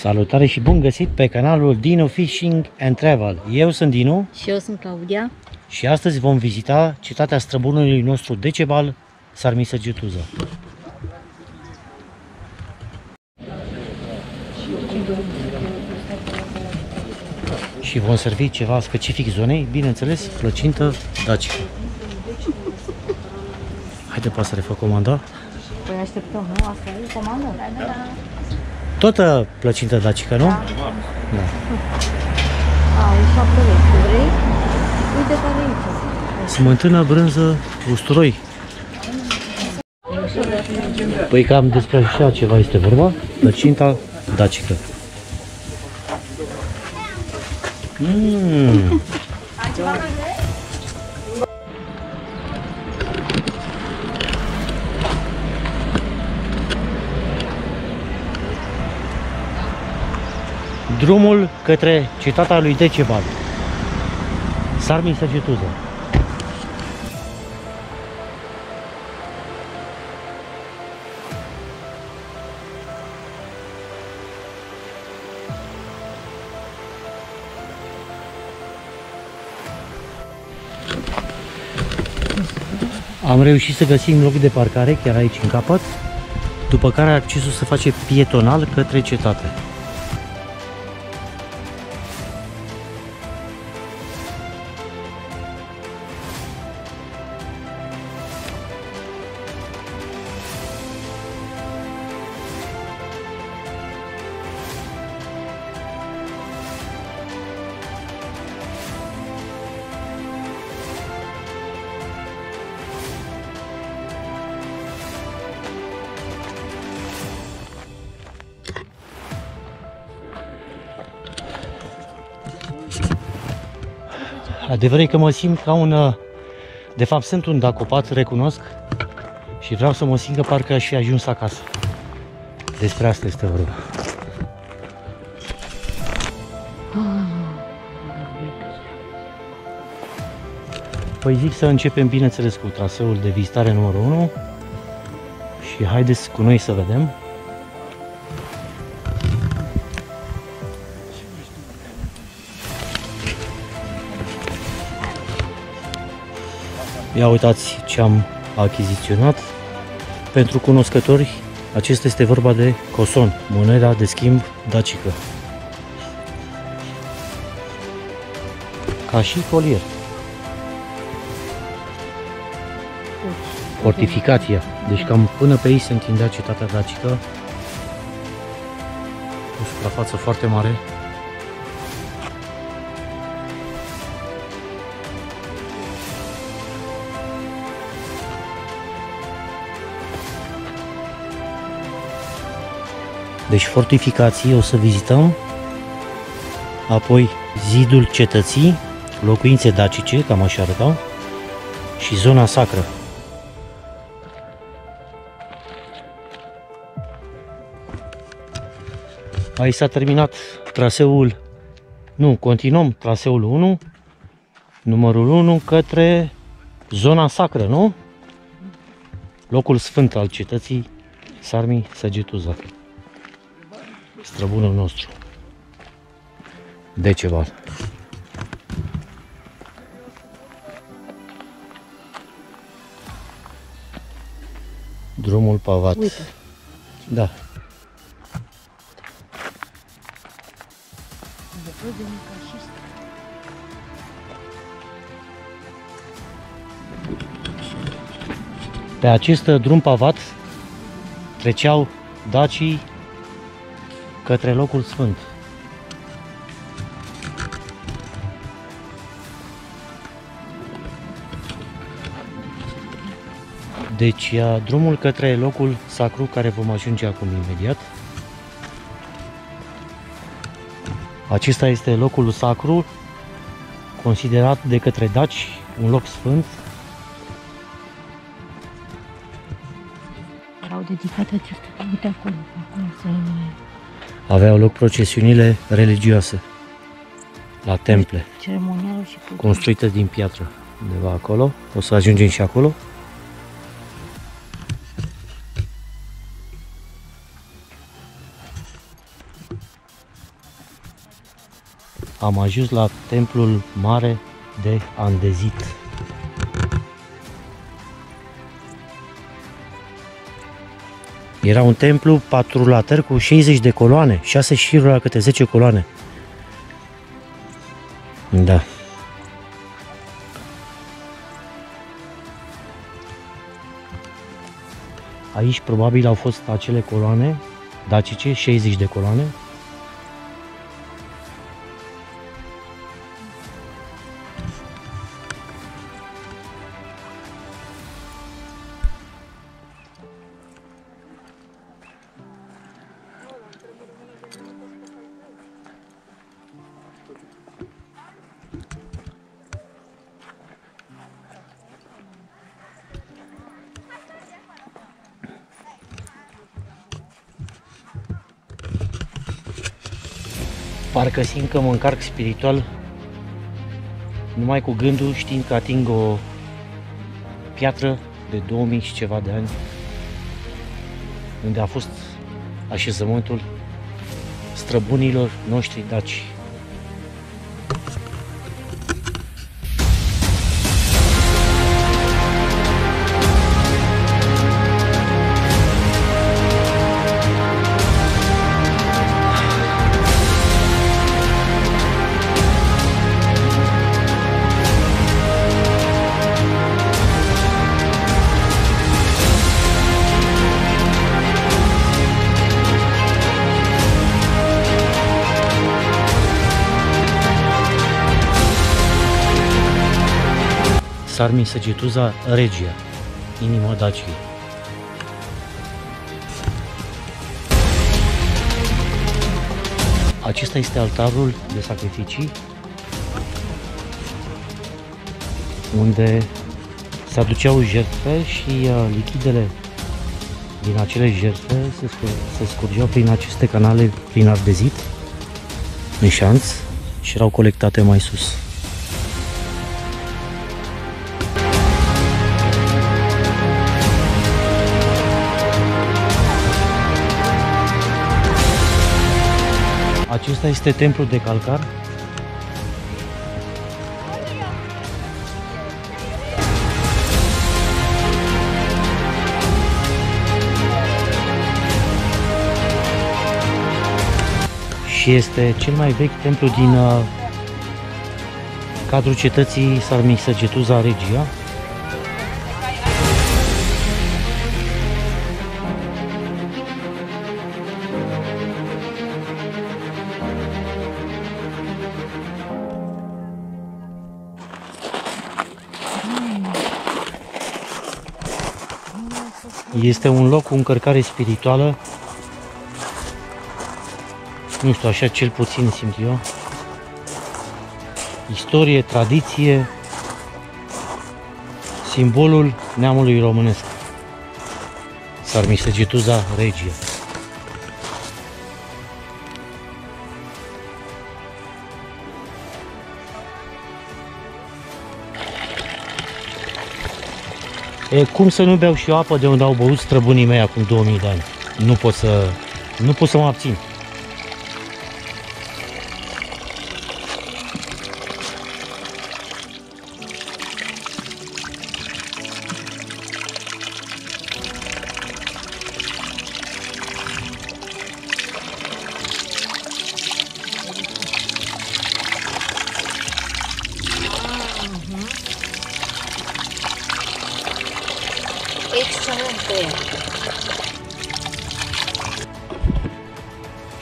Salutare și bun găsit pe canalul Dino Fishing and Travel. Eu sunt Dinu Și eu sunt Claudia. și astăzi vom vizita cetatea străbunului nostru Decebal, Sarmisă Getuza. Și vom servi ceva specific zonei, bineînțeles, plăcintă dacică. Haide, pasăre, fă comanda. Păi așteptăm, nu? Asta e comandă? Da, da. Toată plăcintă dacică, nu? Da. A, e șapte lei. Tu vrei? Uite care e aici. Smântână, brânză, usturoi. Păi cam despre așa ceva este vorba. Plăcinta dacică. Mm. Drumul către cetatea lui Decebal. Sarmi Săgetuză. Am reușit să găsim loc de parcare chiar aici în capăt, după care accesul se face pietonal către cetate. Adevărul e că mă simt ca un... uh, De fapt, sunt un dacopat, recunosc. Și vreau să mă simt că parcă aș fi ajuns acasă. Despre asta este vorba. Păi zic să începem, bineînțeles, cu traseul de vizitare numărul 1. Și haideți cu noi să vedem. Ia uitați ce am achiziționat. Pentru cunoscători, acesta este vorba de coson, moneda de schimb dacică. Ca și colier. Fortificația. Deci cam până pe aici se întindea cetatea dacică. O suprafață foarte mare. Deci fortificații o să vizităm, apoi zidul cetății, locuințe dacice, cam așa arătau, și zona sacră. Aici s-a terminat traseul, nu, continuăm traseul 1, numărul 1 către zona sacră, nu? Locul sfânt al cetății Sarmi Săgetuza străbunul nostru. Decebal. Drumul pavat. Uite. Da. Pe acest drum pavat treceau dacii către locul sfânt. Deci, ia drumul către locul sacru care vom ajunge acum imediat. Acesta este locul sacru, considerat de către daci un loc sfânt. Erau dedicate acestea. Uite acolo. Acolo să mai aveau loc procesiunile religioase la temple, construite din piatră undeva acolo. O să ajungem și acolo. Am ajuns la templul mare de Andezit. Era un templu patrulater cu 60 de coloane, 6 șiruri la câte 10 coloane. Da. Aici probabil au fost acele coloane dacice, 60 de coloane. Parcă simt că mă încarc spiritual numai cu gândul știind că ating o piatră de 2000 și ceva de ani unde a fost așezământul străbunilor noștri daci. Sarmi Săgetuza Regia, inima Daciei. Acesta este altarul de sacrificii unde se aduceau jertfe și uh, lichidele din acele jertfe se, scur- se scurgeau prin aceste canale prin ardezit în șanț și erau colectate mai sus. Acesta este templul de calcar. Și este cel mai vechi templu din uh, cadrul cetății Sarmisegetuza Regia. Este un loc cu încărcare spirituală. Nu știu, așa cel puțin simt eu. Istorie, tradiție, simbolul neamului românesc. Sarmisegetuza Regia. E, cum să nu beau și eu apă de unde au băut străbunii mei acum 2000 de ani? Nu pot să, nu pot să mă abțin.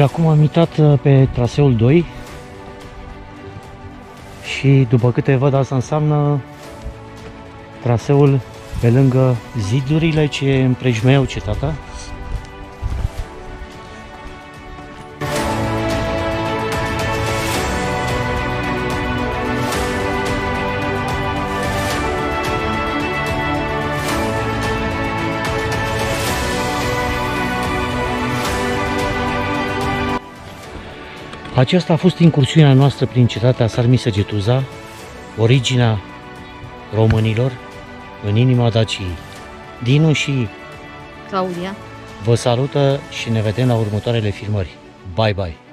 Și acum am intrat uh, pe traseul 2 și după câte văd asta înseamnă traseul pe lângă zidurile ce împrejmeau cetatea. Aceasta a fost incursiunea noastră prin cetatea Sarmisegetuza, originea românilor în inima Daciei. Dinu și Claudia. vă salută și ne vedem la următoarele filmări. Bye bye!